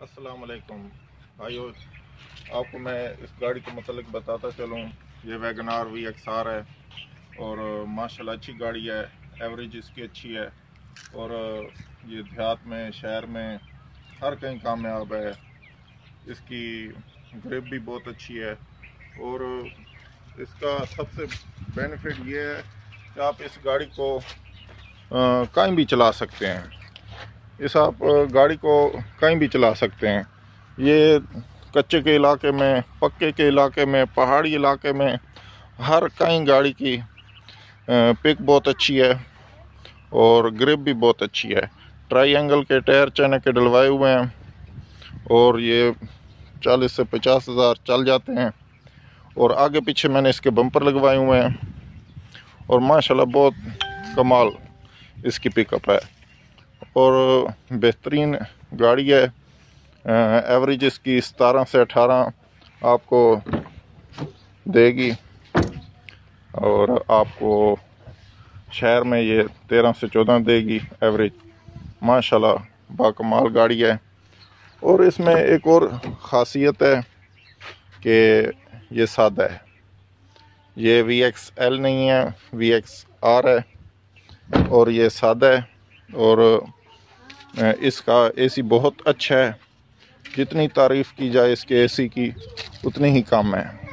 السلام علیکم۔ بھائیو، آپ کو میں اس گاڑی کے متعلق بتاتا چلوں۔ یہ wagon R V X R ہے اور ماشاءاللہ اچھی گاڑی ہے، ایوریج اس کی اچھی ہے۔ اور یہ دیہات میں، شہر میں ہر کہیں کامیاب ہے۔ اس کی گریپ بھی بہت اچھی ہے۔ اور اس کا سب سے بینیفٹ یہ ہے کہ آپ اس گاڑی کو کہیں بھی چلا سکتے ہیں۔ اس آپ گاڑی کو کہیں بھی چلا سکتے ہیں۔ یہ کچے کے علاقے میں، پکے کے علاقے میں، پہاڑی علاقے میں ہر کہیں گاڑی کی پک بہت اچھی ہے اور گرپ بھی بہت اچھی ہے۔ ٹرائی اینگل کے ٹائر چنے کے ڈلوائے ہوئے ہیں اور یہ چالیس سے پچاس ہزار چل جاتے ہیں اور آگے پیچھے میں نے اس کے بمپر لگوائے ہوئے ہیں اور ماشاءاللہ بہت کمال اس کی پک اپ ہے۔ اور بہترین گاڑی ہے ایوریج اس کی ستارہ سے اٹھارہ آپ کو دے گی۔ اور آپ کو شہر میں یہ تیرہ سے چودہ دے گی ایوریج ماشاءاللہ، باکمال گاڑی ہے۔ اور اس میں ایک اور خاصیت ہے کہ یہ سادہ ہے۔ یہ وی ایکس ایل نہیں ہے وی ایکس آر ہے۔ اور یہ سادہ ہے۔ اور اس کا اے سی بہت اچھا ہے۔ جتنی تعریف کی جائے اس کے اے سی کی، اتنی ہی کم ہے۔